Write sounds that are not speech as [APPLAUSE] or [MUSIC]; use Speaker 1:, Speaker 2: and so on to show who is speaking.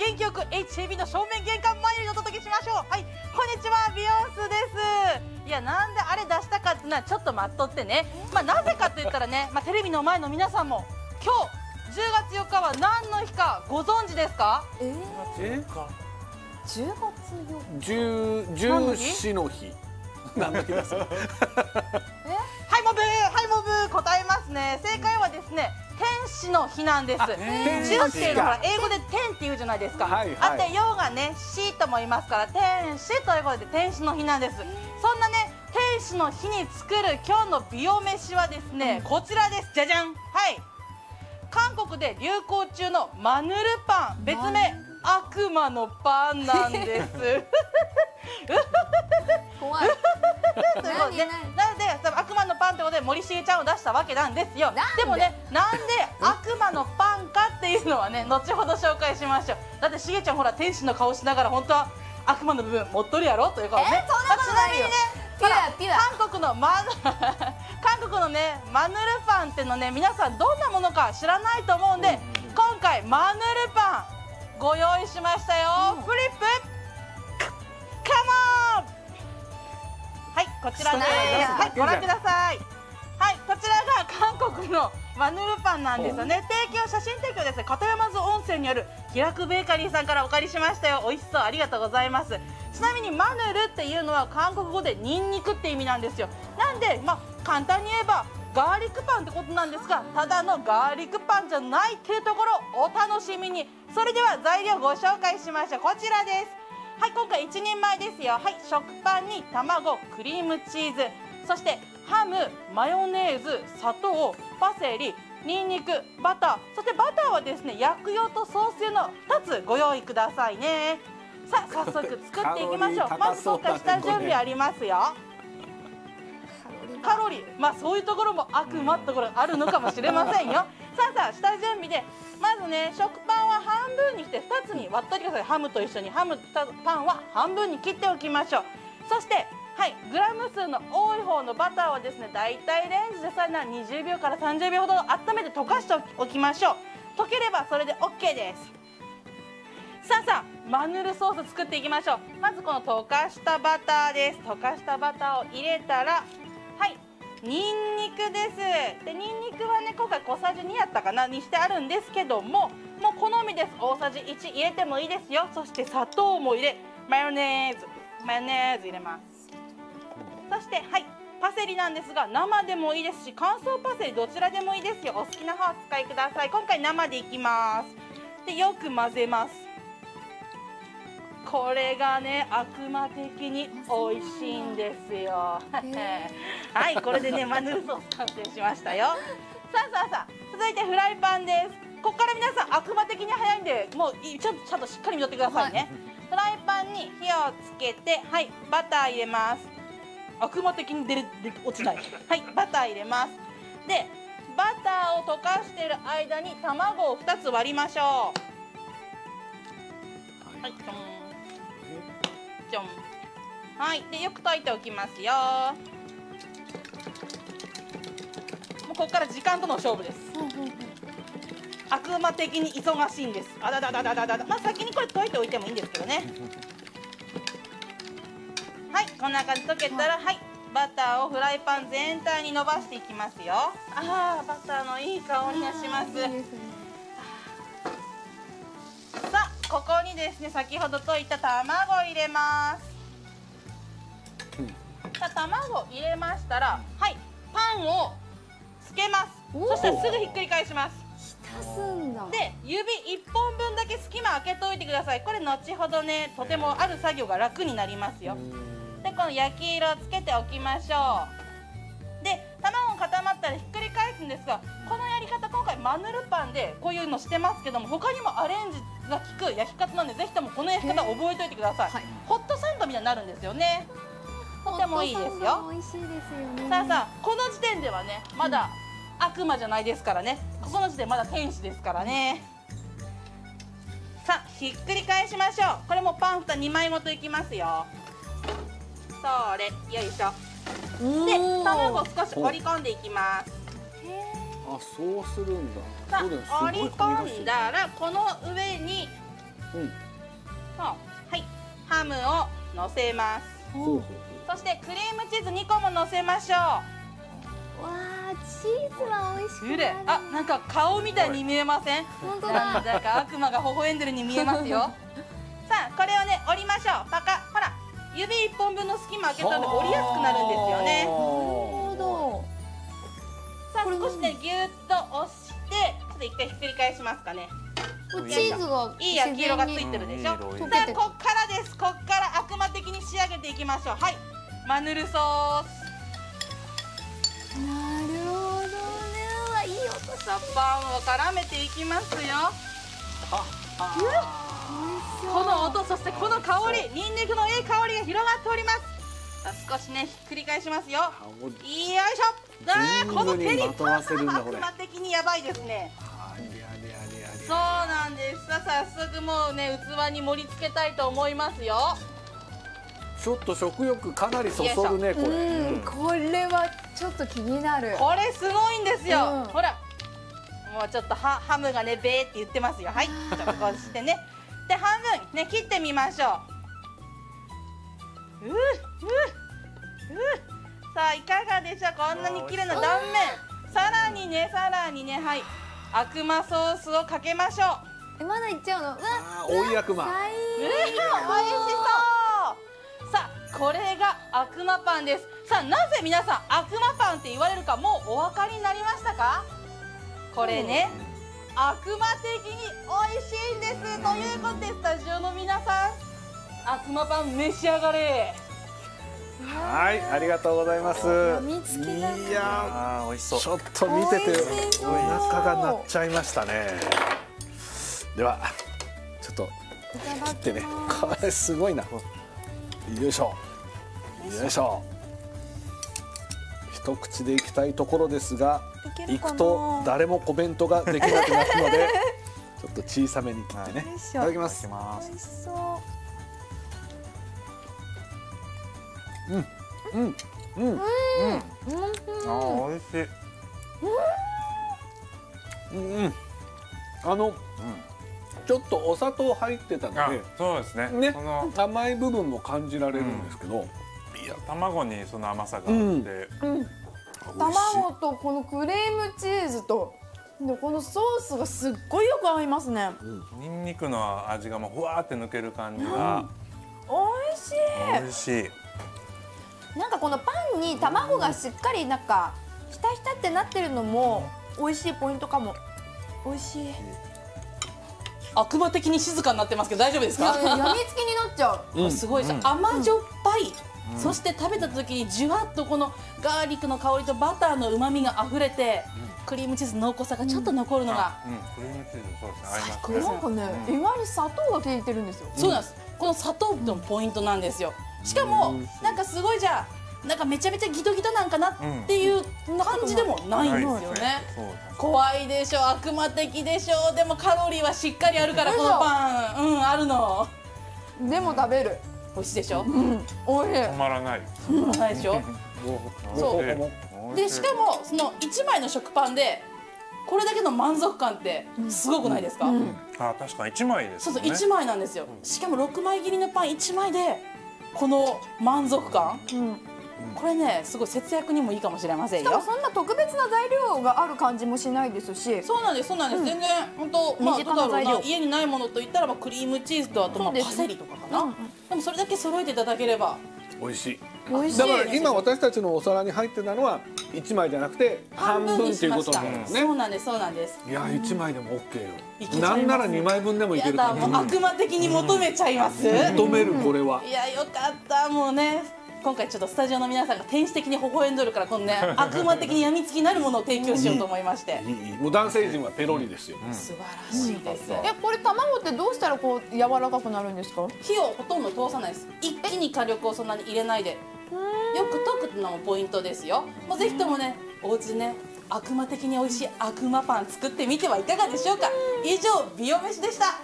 Speaker 1: 元気よく HAB の正面玄関前よりお届けしましょう。はいこんにちはビヨンスです。いやなんであれ出したかっていうのはちょっと待っとってね。まあなぜかと言ったらね、まあ、テレビの前の皆さんも今日10月4日は何の日かご存知ですか？
Speaker 2: え
Speaker 3: え
Speaker 2: 10月4日。
Speaker 3: 十十四の日。何の日ですか
Speaker 1: はいモブはいモブ答えますね。正解はですね天使の日なんです。
Speaker 3: 天使
Speaker 1: 10っていうのはほら英語で天って言うじゃないですか、
Speaker 3: はいはい。
Speaker 1: あって陽がねシとも言いますから天使ということで天使の日なんです。そんなね天使の日に作る今日の美容飯はですね、こちらです。じゃじゃん。はい。韓国で流行中のマヌルパン。別名悪魔のパンなんです [LAUGHS] [LAUGHS] [LAUGHS] 森重ちゃんを出したわけなんですよ。
Speaker 2: なんで？
Speaker 1: でもねなんで悪魔のパンかっていうのはね後ほど紹介しましょう。だってしげちゃんほら天使の顔しながら本当は悪魔の部分持っとるやろということでね。
Speaker 2: えそんなことないよ。ピュアピュア。
Speaker 1: 韓国のマヌ [LAUGHS] 韓国のねマヌルパンってのね皆さんどんなものか知らないと思うんで今回マヌルパンご用意しましたよ、フリップ。カモン。はいこちらです。はいご覧ください韓国のマヌルパンなんですよね。提供写真提供です。ね片山津温泉にある気楽ベーカリーさんからお借りしましたよ。美味しそう。ありがとうございます。ちなみにマヌルっていうのは韓国語でニンニクって意味なんですよ。なんでまあ簡単に言えばガーリックパンってことなんですがただのガーリックパンじゃないっていうところお楽しみに。それでは材料ご紹介しましょう。こちらです。はい今回1人前ですよ。はい食パンに卵クリームチーズそしてハムマヨネーズ砂糖パセリニンニクバター。そしてバターはですね焼く用とソース用の2つご用意くださいね。さあ早速作っていきましょう。まず今回下準備ありますよ。カロリーまあそういうところも悪魔ってところがあるのかもしれませんよ。[LAUGHS] さあさあ下準備でまずね食パンは半分にして2つに割っといてください。ハムと一緒に。ハムとパンは半分に切っておきましょう。そしてはいグラム数の多い方のバターはですねだいたいレンジでさえな20秒から30秒ほど温めて溶かしておきましょう。溶ければそれで OK です。さあさあマヌルソース作っていきましょう。まずこの溶かしたバターです。溶かしたバターを入れたらはいニンニクです。でニンニクはね今回小さじ2やったかなにしてあるんですけどももう好みです。大さじ1入れてもいいですよ。そして砂糖も入れマヨネーズ。マヨネーズ入れます。そしてはいパセリなんですが生でもいいですし乾燥パセリどちらでもいいですよ。お好きな方をお使いください。今回生でいきます。でよく混ぜます。これがね悪魔的に美味しいんですよ。はいこれでねマヌルソース完成しましたよ。さあさあさあ続いてフライパンです。ここから皆さん悪魔的に早いんでもういちょっとちゃんとしっかり見とってくださいね、フライパンに火をつけてはいバター入れます悪魔的に出る出落ちない。はいバター入れます。でバターを溶かしてる間に卵を2つ割りましょう。はいちょんちょんはいでよく溶いておきますよ。もうここから時間との勝負です。悪魔的に忙しいんです。あだだだだだだだ。まあ先にこれ溶いておいてもいいんですけどね。はいこんな感じ溶けたらはい。バターをフライパン全体に伸ばしていきますよ。あーバターのいい香りがします。さあここにですね先ほど溶いた卵を入れます。さあ卵入れましたらはいパンをつけます。そしたらすぐひっくり返します。
Speaker 2: 浸すんだ。
Speaker 1: で指1本分だけ隙間開けといてください。これ後ほどねとてもある作業が楽になりますよでこの焼き色をつけておきましょう。で卵が固まったらひっくり返すんですがこのやり方今回マヌルパンでこういうのしてますけども他にもアレンジが効く焼き方なんでぜひともこの焼き方覚えておいてください、
Speaker 2: はい。
Speaker 1: ホットサンドみたいになるんですよね。とてもいいですよ。
Speaker 2: 美味しいですよね。
Speaker 1: さあさあこの時点ではねまだ悪魔じゃないですからね。ここの時点まだ天使ですからね。さあひっくり返しましょう。これもパン蓋2枚ごといきますよそれよいしょ。で卵を少し折り込んでいきます。
Speaker 3: あそうするんだ。
Speaker 1: さあ折り込んだらこの上に
Speaker 3: うん。
Speaker 1: そうはいハムを乗せます。そしてクリームチーズ2個も乗せましょ
Speaker 2: わあチーズは美味しくなる。
Speaker 1: あなんか顔みたいに見えません？
Speaker 2: 本当
Speaker 1: なん
Speaker 2: だ
Speaker 1: だか悪魔が微笑んでるに見えますよ。[LAUGHS] さあこれをね折りましょう。パカ指1本分の隙間開けたので折りやすくなるんですよね。
Speaker 2: なるほど。
Speaker 1: さあ少しねぎゅっと押してちょっと一回ひっくり返しますかね。
Speaker 2: チーズが
Speaker 1: いい焼き色がついてるでしょ。
Speaker 4: うん。
Speaker 1: さあこっからです。こっから悪魔的に仕上げていきましょう。はい。マヌルソース。
Speaker 2: なるほどね。いい音。
Speaker 1: さあパンを絡めていきますよ。この音そしてこの香りニンニクのいい香りが広がっております。少しねひっくり返しますよ。よいしょ。あーこの照り
Speaker 3: 全部にまとわせるんだこれ。
Speaker 1: 悪魔的にやばいですね。そう
Speaker 3: ゃ
Speaker 1: なんです。さあ早速もうね器に盛り付けたいと思いますよ。
Speaker 3: ちょっと食欲かなりそそるねこれ。
Speaker 2: うんこれはちょっと気になる。
Speaker 1: これすごいんですよ、
Speaker 2: うん。
Speaker 1: ほら。もうちょっとハハムがねベーって言ってますよ。はい。ちょっとこうしてねで半分ね切ってみましょう。うううさあいかがでしょう？こんなに綺麗な断面。さらにねさらにねはい。悪魔ソースをかけましょう。
Speaker 2: えまだいっちゃうの？うわ
Speaker 3: 追い悪魔。
Speaker 2: 最
Speaker 1: うー美味しそう。さあこれが悪魔パンです。さあなぜ皆さん悪魔パンって言われるかもうお分かりになりましたか？これね、悪魔的に美味しいんですということでスタジオの皆さん悪魔パン召し上がれ。
Speaker 3: はいありがとうございます。
Speaker 2: やみつきだ
Speaker 3: いや
Speaker 4: 美味しそう。
Speaker 3: ちょっと見ててお腹が鳴っちゃいましたね。ではちょっと切ってねこれすごいな。よいしょ。よいしょ。一口でいきたいところですが行くと誰もコメントができなくなるので [LAUGHS] ちょっと小さめに切ってね。
Speaker 2: よい
Speaker 3: いただきます。
Speaker 4: ます
Speaker 2: 美味しそ
Speaker 3: う。ん。うん。うん。
Speaker 2: ううん。
Speaker 4: あー美味しい。
Speaker 3: うん。うん。あのちょっとお砂糖入ってたの
Speaker 4: あ
Speaker 3: で
Speaker 4: そうですね。
Speaker 3: ね
Speaker 4: その
Speaker 3: 甘い部分も感じられるんですけど、いや
Speaker 4: 卵にその甘さがあって、
Speaker 2: うん。
Speaker 3: 美味しい
Speaker 2: 卵とこのクリームチーズとでこのソースがすっごいよく合いますね。
Speaker 4: ニンニクの味がもうふわーって抜ける感じが
Speaker 2: 美味しい。
Speaker 4: 美味しい。
Speaker 2: なんかこのパンに卵がしっかりなんかひたひたってなってるのも美味しいポイントかも。美味しい。い
Speaker 1: 悪魔的に静かになってますけど大丈夫ですか？
Speaker 2: ややみつきになっちゃう。
Speaker 3: うん
Speaker 1: すごい
Speaker 4: うん
Speaker 1: 甘じょっぱい、そして食べた時にじゅわっとこのガーリックの香りとバターの旨味があふれて、クリームチーズの濃厚さがちょっと残るのが、
Speaker 4: うん。クリームチーズそうですね
Speaker 1: 最高。です
Speaker 2: なん。かね、意外に砂糖が効いてるんですよ。
Speaker 1: そうなんです。この砂糖のポイントなんですよ。しかもなんかすごいじゃあなんかめちゃめちゃギトギトなんかなっていう感じでもないんですよね、怖いでしょ悪魔的でしょでもカロリーはしっかりあるからこのパン。うんあるの。
Speaker 2: でも食べる
Speaker 1: 美味しいでしょ？
Speaker 2: うん。美味しい。
Speaker 4: 止まらない。
Speaker 1: うんないでしょ？
Speaker 3: も
Speaker 1: そう。でしかもその1枚の食パンでこれだけの満足感ってすごくないですか、
Speaker 2: うん。
Speaker 4: あ確かに一枚です
Speaker 1: そうそう
Speaker 4: もんね
Speaker 1: 1枚なんですよ。しかも6枚切りのパン1枚でこの満足感。
Speaker 2: うん。
Speaker 1: これねすごい節約にもいいかもしれません
Speaker 2: しかも
Speaker 1: よ
Speaker 2: そんな特別な材料がある感じもしないですし。
Speaker 1: そうなんですそうなんです、全然本当まあ
Speaker 2: 身
Speaker 1: どうだろう
Speaker 2: 近な材料
Speaker 1: な家にないものといったらまあクリームチーズとあとまあパセリとかかな、
Speaker 2: うんうん。
Speaker 1: でもそれだけ揃えていただければ。
Speaker 3: 美味しい。だから今私たちのお皿に入ってたのは1枚じゃなくて半分っていうことなんですね
Speaker 1: そうなんですそうなんです。
Speaker 3: いや1枚でも OK よ。
Speaker 1: ゃいます。
Speaker 3: なんなら2枚分でもいけ
Speaker 1: や
Speaker 3: ると思う
Speaker 1: だもう悪魔的に求めちゃいます、
Speaker 3: 求めるこれは。い
Speaker 1: やよかったもうね今回ちょっとスタジオの皆さんが天使的に微笑んどるからこのね [LAUGHS] 悪魔的に病みつきになるものを提供しようと思いまして。
Speaker 3: いいいいもう男性陣はペロリですよ。
Speaker 1: 素晴らしいです、
Speaker 2: えこれ卵ってどうしたらこう柔らかくなるんですか？
Speaker 1: 火をほとんど通さないです。一気に火力をそんなに入れないで。よく溶くのもポイントですよ。もうぜひともねお家でね悪魔的に美味しい悪魔パン作ってみてはいかがでしょうか。以上美容飯でした